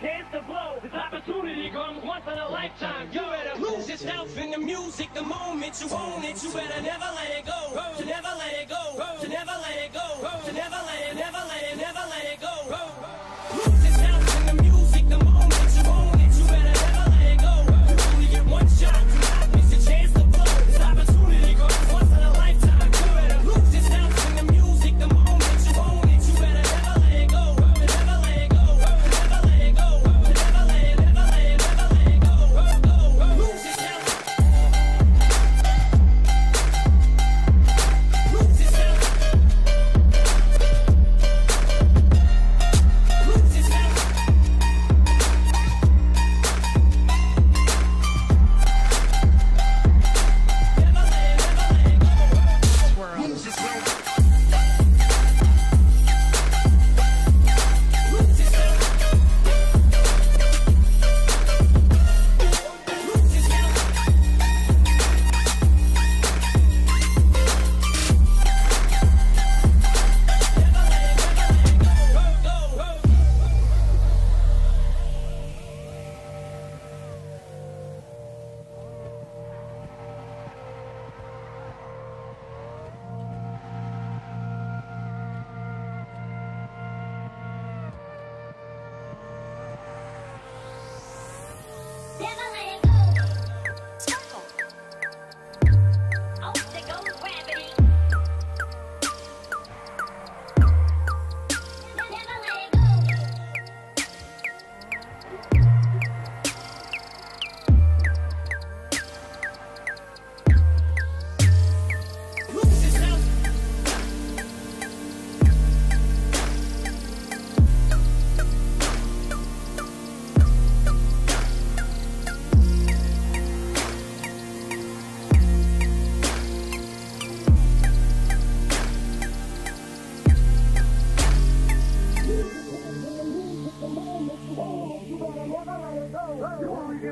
chance to blow. This opportunity comes once in a lifetime. You better lose yourself in the music the moment you own it. You better never let it go.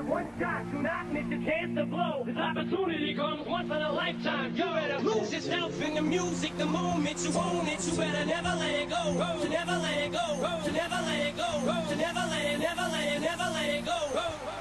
Fire one shot, do not miss the chance to blow. This opportunity comes once in a lifetime. You better lose yourself in the music, the moment you own it. You better never let it go. To never let it go. To never let it go. To never let it, never let it, never let it go.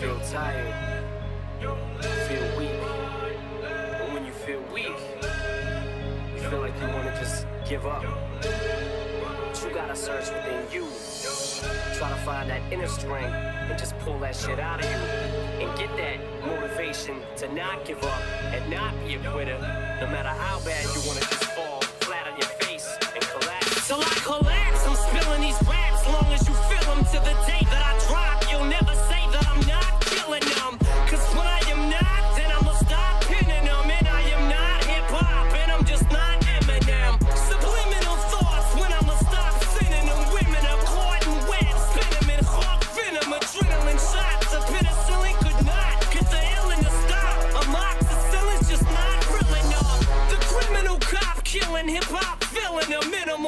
feel tired, feel weak. But when you feel weak, you feel like you wanna just give up. But you gotta search within you. Try to find that inner strength and just pull that shit out of you. And get that motivation to not give up and not be a quitter, no matter how bad you wanna just fall.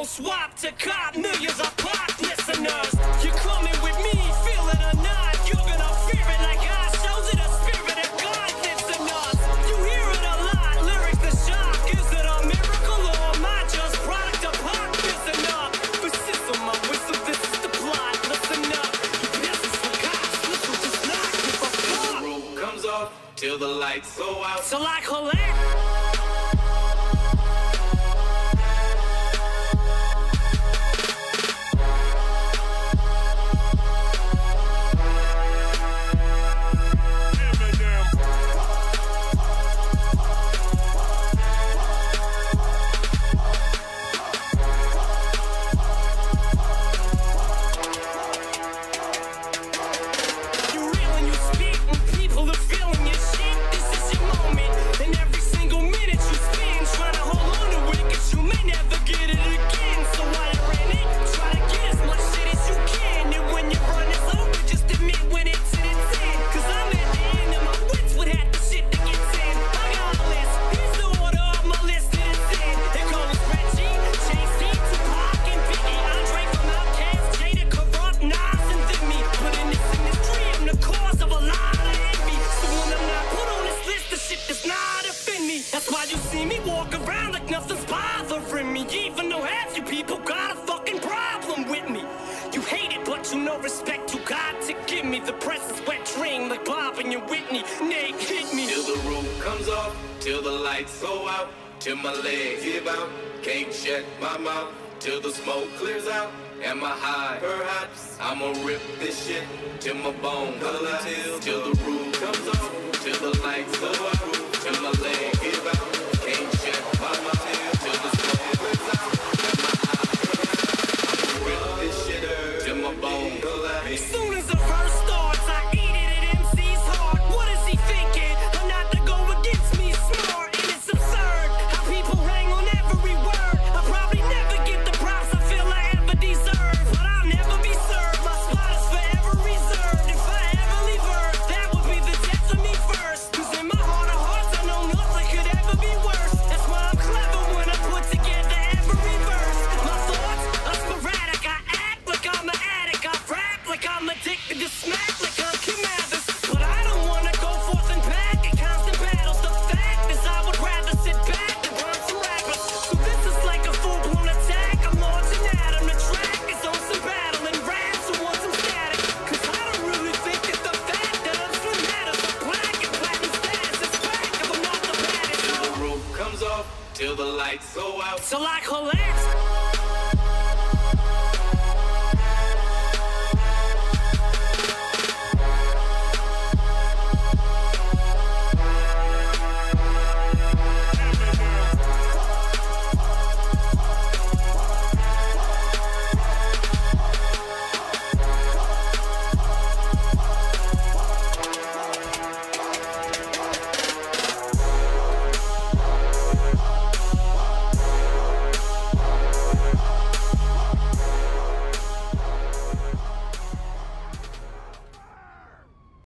Swap to cop millions of pop listeners. You're coming with me, feel it or not. You're gonna fear it like I shows it. The spirit of God lives in us. You hear it a lot, lyrics the shock. Is it a miracle or am I just product of pop? Listen up, persist on my wisdom. This is the plot. Listen up, you peasants for cops. Listen, just not give a fuck. comes off till the lights go out. Till I collect. Go out, till my legs give out. Can't shut my mouth, till the smoke clears out. Am I high? Perhaps I'ma rip this shit till my bone color till till the roof comes off, till the lights go out, till my legs give out.